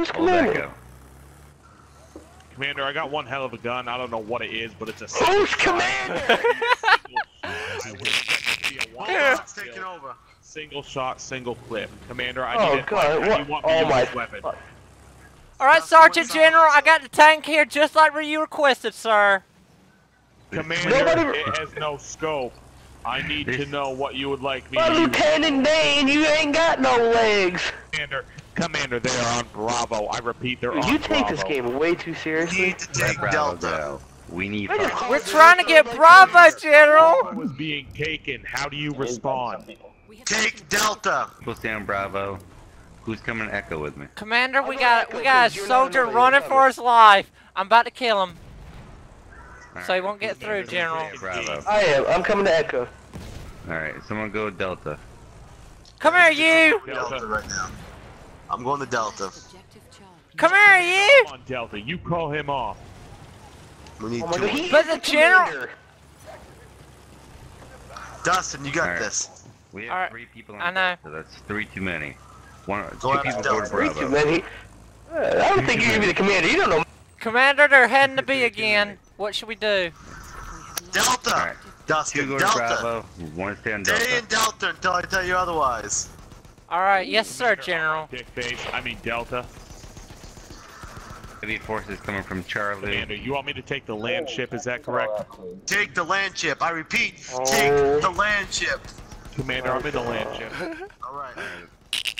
Who's oh, Old commander? Echo. Commander, I got one hell of a gun. I don't know what it is, but it's a. Who's commander? It's taking over. Single shot, single clip. Commander, I Oh, need it. God, How what- you want me oh my weapon? fuck. Alright, Sergeant General, I got the tank here just like you requested, sir. Commander, Nobody- it has no scope. I need to know what you would like me But to use. Lieutenant Dane, you ain't got no legs. Commander, Commander, they are on Bravo. I repeat, they're Dude, on you take Bravo. this game way too seriously. We seriously. need to take Bravo Delta. Bell. We need I just fire. We're trying to get Bravo. General! Bravo is being taken. How do you respond? Take Delta. Go stand Bravo. Who's coming to Echo with me? Commander, we got gonna we got a because you're not soldier running for his life. I'm about to kill him. Alright. So he won't get through, General. Bravo. I am. I'm coming to Echo. Alright, someone go Delta. Come here, you! Delta right now. I'm going to Delta. Come here, you! Come on, Delta. You call him off. We need Oh my two. god, he But the general- Dustin, you got Alright. this. We have Alright, three people on I know. Delta. That's three too many. One, Go two after people Delta. go to Three too many. Uh, I don't think you're gonna be the commander. You don't know. Commander, they're heading to B again. What should we do? Delta. Alright. Two Dustin, go to Delta. Bravo. One stay on Stay in Delta until I tell you otherwise. Alright, yes sir, General. Dick face. I mean Delta. Heavy forces coming from Charlie. Commander, you want me to take the land oh, ship? Is that correct? Take the land ship. I repeat, Oh. take the land ship. Commander, I'm in the land ship. All right.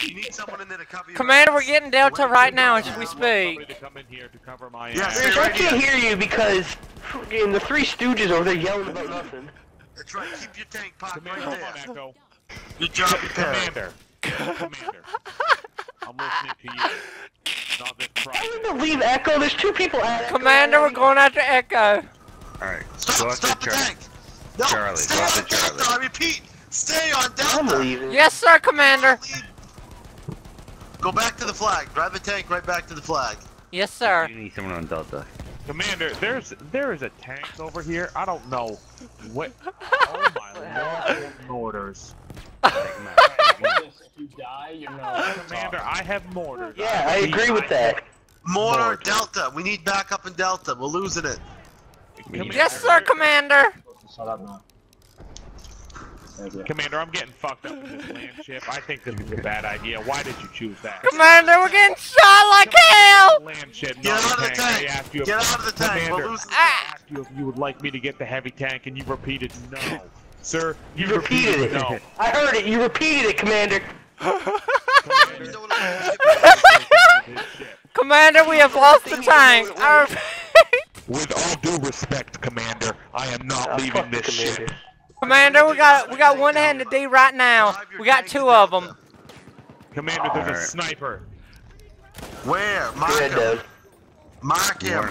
You need someone in there to cover. Commander, we're getting Delta right now as we speak. To come in here to cover my Yes. ass. I can't hear you because fucking the three stooges over there yelling about nothing. That's right. Keep your tank parked Commander, right come on, there. Echo. Good job, Commander. Commander. I'm listening to you. Not this I private. need to leave Echo. There's two people at Echo. Commander, we're going after Echo. Alright, go Stop, stop the Charlie. tank. No, Charlie, stay go on after Delta. Charlie. I repeat, stay on I'm Delta. leaving. Yes sir, Commander. Go back to the flag. Drive the tank right back to the flag. Yes sir. You need someone on Delta. Commander, there's there is a tank over here. I don't know what. Oh my lord! Orders. Take 'em. If you die, you're not. Commander, I have mortars. Yeah, I agree with that. Mortar, Mortar. Delta. We need backup in Delta. We're losing it. Commander, Yes sir, Commander. Shut up now. Commander, I'm getting fucked up with this land ship. I think this is a bad idea. Why did you choose that? Commander, we're getting shot like hell. Land ship, Get out of the tank. tank. Asked you if, Get out of the tank. Commander, We're losing. Ah. I asked you if you would like me to get the heavy tank, and you repeated no. Sir, you, You repeated it. no. I heard it. You repeated it, Commander. Commander, Commander, we have lost the tank. Our- With all due respect, Commander, I am not Ah, leaving fuck the this ship. Commander. Commander, we got we got one hand to D right now. We got two of them. Commander, there's a sniper. Where? Mark Go ahead, him. Mark him.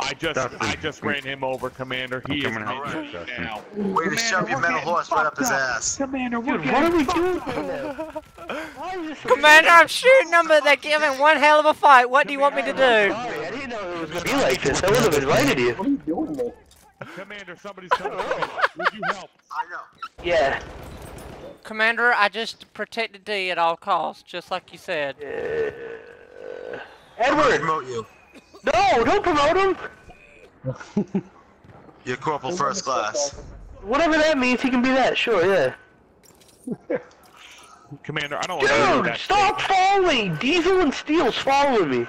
Warren, I just Dustin. I just ran him over, Commander. He I'm is coming help you, Dustin. now. Way to shove your metal horse right up his ass. Commander, Dude, what are we doing right now? Why is this so Commander, I'm shooting them, but they're giving one hell of a fight. What do you want me to do? Sorry, I didn't know it was gonna be like this. I would have invited you. What are you doing, man? Commander, somebody's coming. Would you help? I know. Yeah. Commander, I just protected D at all costs, just like you said. Uh, I'm Edward. promote you. No, don't promote him. You're corporal first class. Whatever that means, he can be that. Sure, yeah. Commander, I don't want to Dude, that. stop following! Diesel and Steel's following me.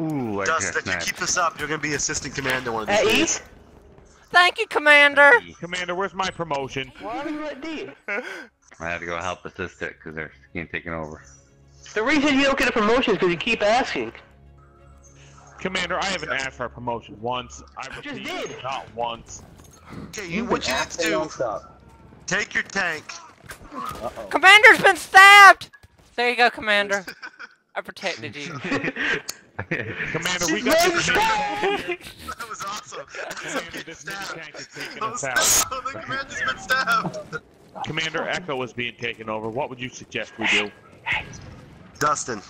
Ooh, I Dustin, just if you keep this up, you're gonna be assistant commander one of these At E? days. Thank you, Commander. Commander, where's my promotion? Why are you at D? I had to go help assist it because they're taking over. The reason you don't get a promotion is because you keep asking. Commander, I haven't asked for a promotion once. I just repeat, did. not once. Okay, you, what you need to do, take your tank. Uh-oh. Commander's been stabbed. There you go, Commander. I protected you. Commander, we got this tank. That was awesome. Commander, this mini Stabbed. tank is taking Oh, us out. stop. The commander's been stabbed. Commander, Echo is being taken over. What would you suggest we do? Dustin,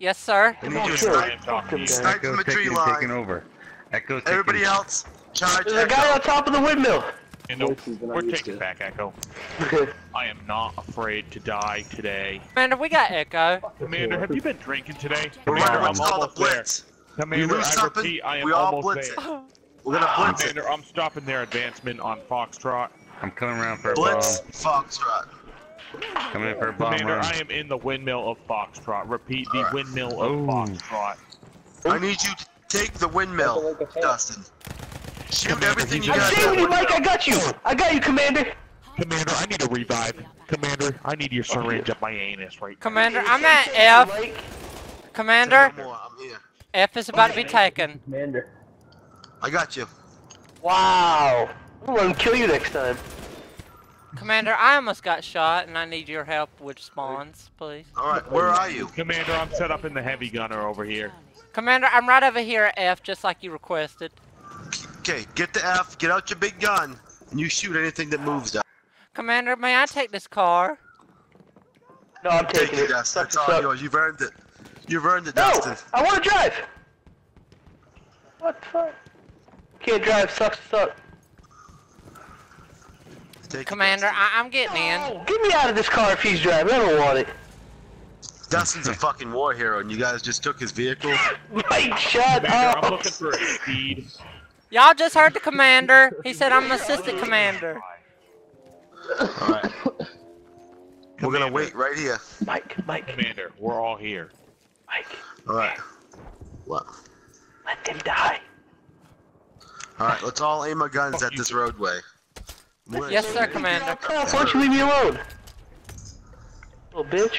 Yes, sir. I need you sure. snipe, Talk snipe from Echo's a tree taking, taking line. over. Echo's taking Everybody else, charge There's a guy on top of the windmill. And no, Voices than I'm we're taking back Echo. I am not afraid to die today. Commander, we got Echo. Commander, have you been drinking today? We're Commander, running what's I'm called a almost there. blitz. We Commander, lose I something, repeat, I am we all almost blitz it. there. We're gonna blitz it. Commander, I'm stopping their advancement on Foxtrot. I'm coming around for a Blitz, Foxtrot. Bomb. Coming in for a bomb Commander, run. I am in the windmill of Foxtrot. Repeat, the Alright. windmill of Ooh. Foxtrot. I need you to take the windmill, Dustin. Shoot everything you I'm saving you, Mike. I got you. I got you, Commander. Commander, I need a revive. Commander, I need your syringe up my anus right now. Commander, I'm at F. Commander, I'm here. F is about to be taken. Commander. I got you. Wow. I'm gonna kill you next time. Commander, I almost got shot, and I need your help with spawns, please. All right, where are you? Commander, I'm set up in the heavy gunner over here. Commander, I'm right over here at F, just like you requested. Okay, get the F, get out your big gun, and you shoot anything that moves. Down. Commander, may I take this car? No, I'm taking it, it. It's all up. yours. You've earned it. You've earned it, No, Dustin. I want to drive. What the fuck? Can't drive. Sucks to suck. Take Commander, I I'm getting in. Oh, get me out of this car if he's driving. I don't want it. Dustin's a fucking war hero, and you guys just took his vehicle. Mike, shut Commander, I'm looking for a speed. Y'all just heard the commander. He said I'm an assistant commander. All right. We're gonna wait right here. Mike, Mike, Commander, we're all here. Mike. All right. What? Let them die. All right. Let's all aim our guns at this roadway. We're- Yes, sir, commander. Why don't you leave me alone? Little bitch.